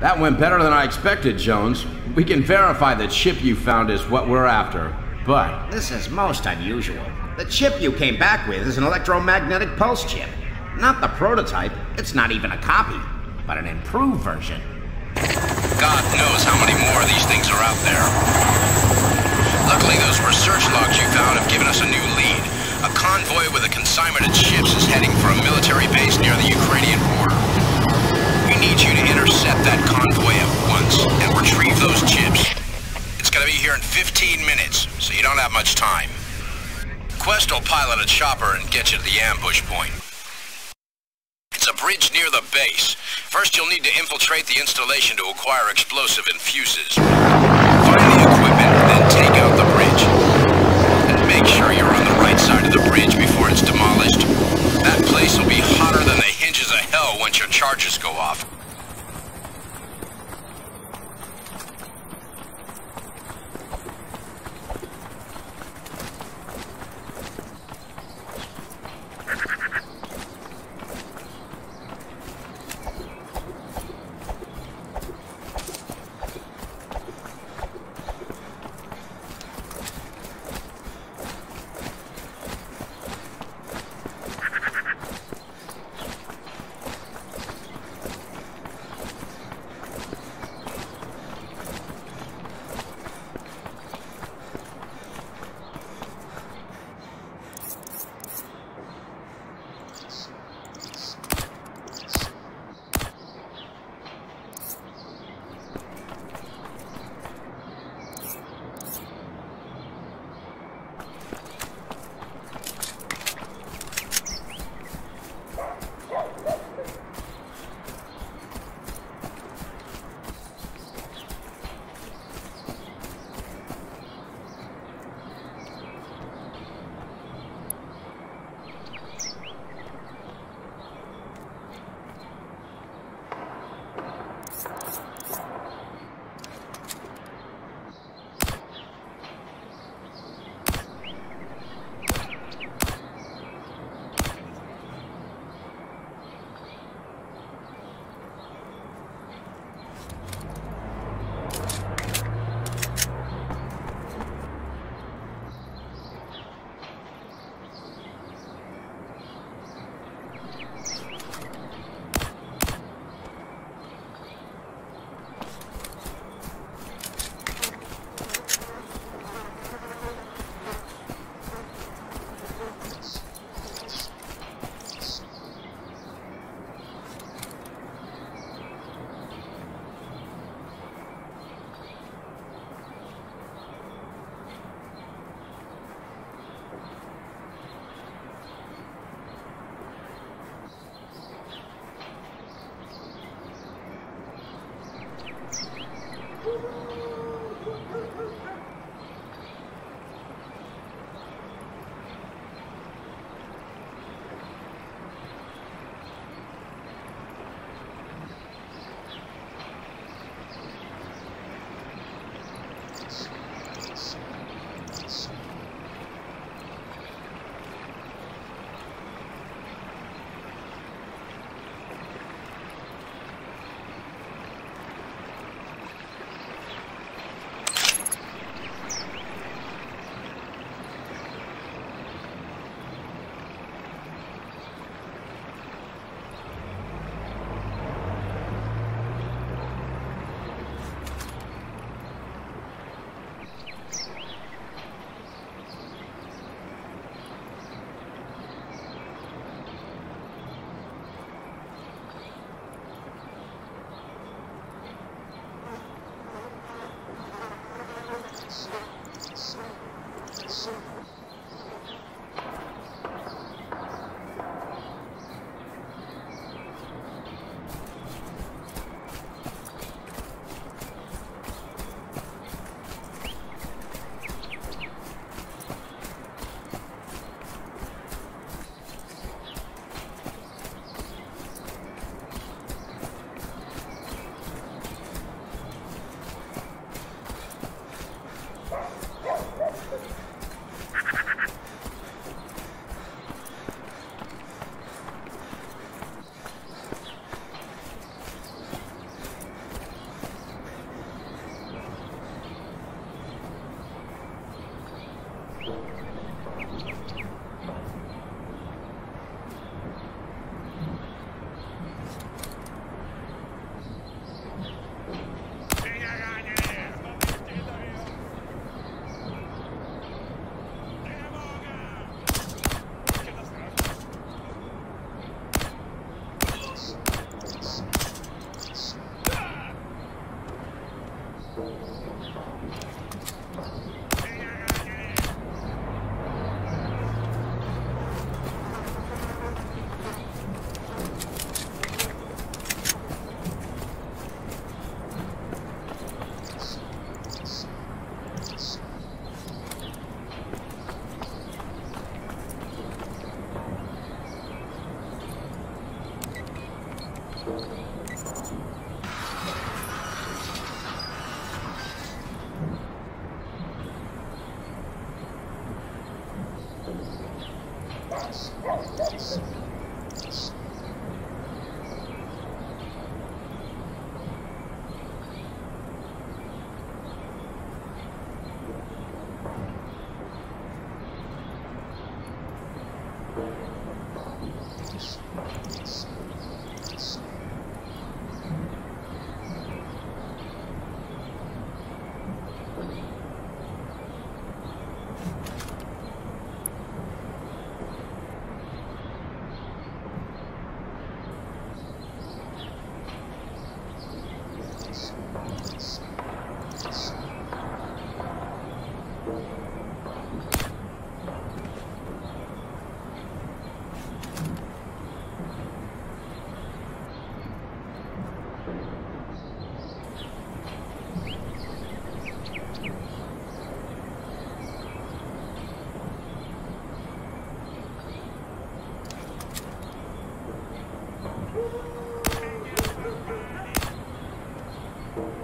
That went better than I expected, Jones. We can verify the chip you found is what we're after, but... This is most unusual. The chip you came back with is an electromagnetic pulse chip. Not the prototype, it's not even a copy, but an improved version. God knows how many more of these things are out there. Luckily, those research logs you found have given us a new lead. A convoy with a consignment of chips is heading for a military base near the Ukrainian have much time. Quest will pilot a chopper and get you to the ambush point. It's a bridge near the base. First, you'll need to infiltrate the installation to acquire explosive and fuses. Find the equipment, then take out the bridge. And make sure you're on the right side of the bridge before it's demolished. That place will be hotter than the hinges of hell once your charges go off.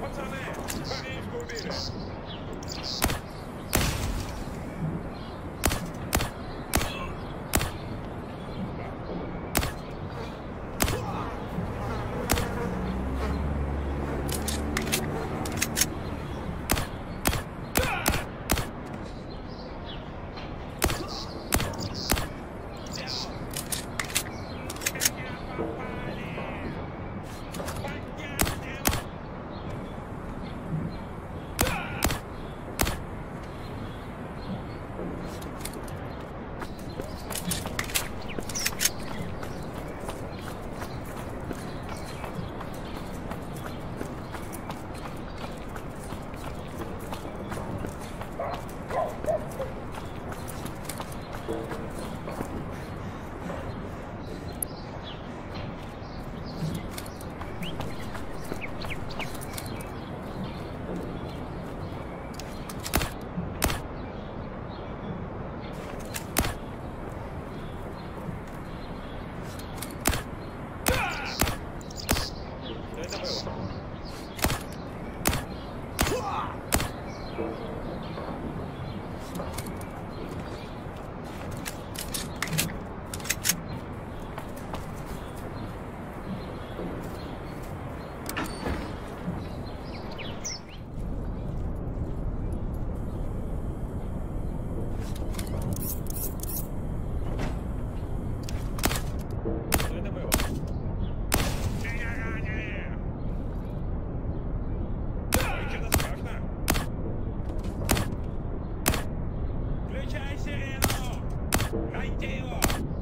What's on there? Where do you すいません。入隊せーの来店を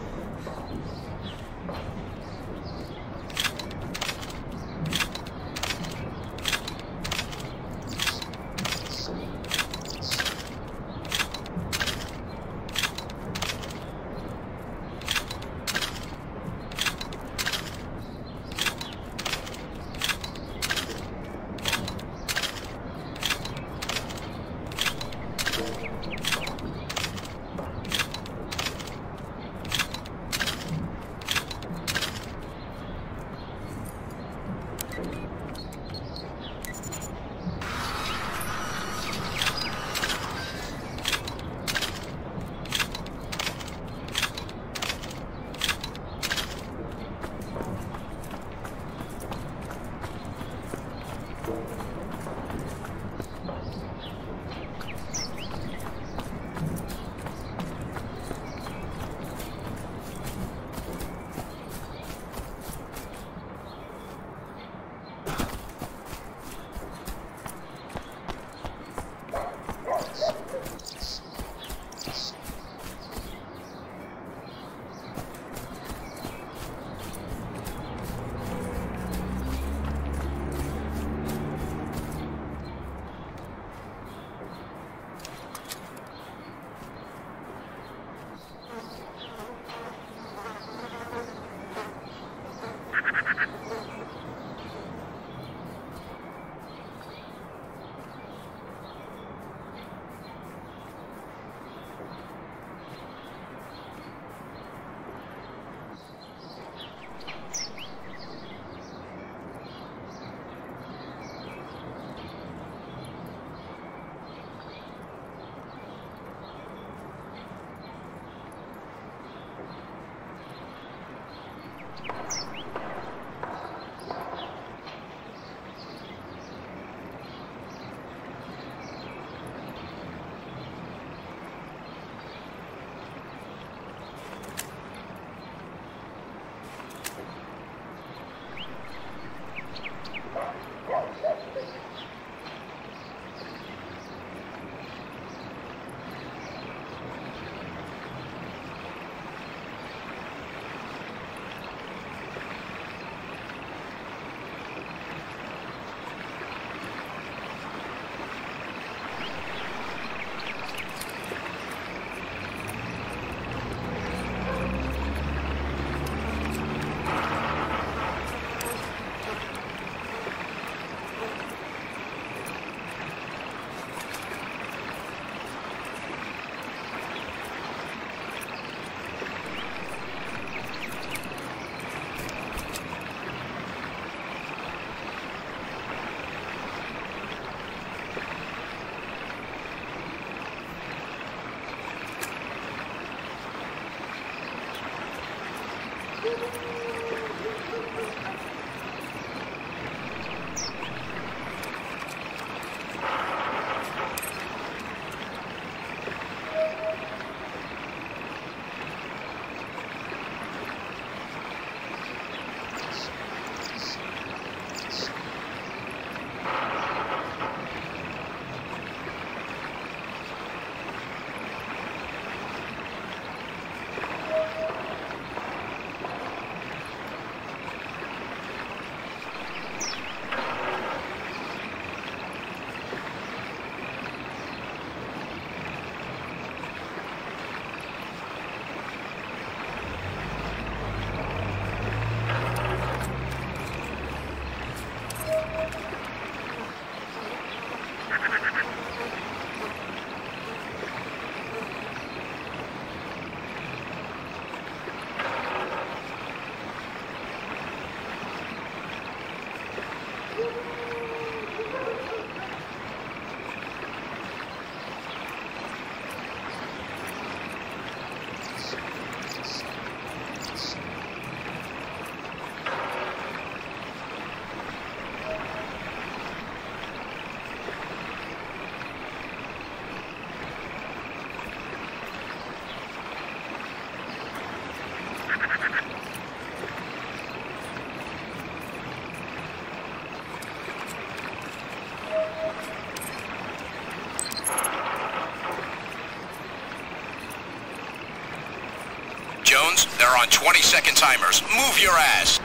They're on 20-second timers. Move your ass.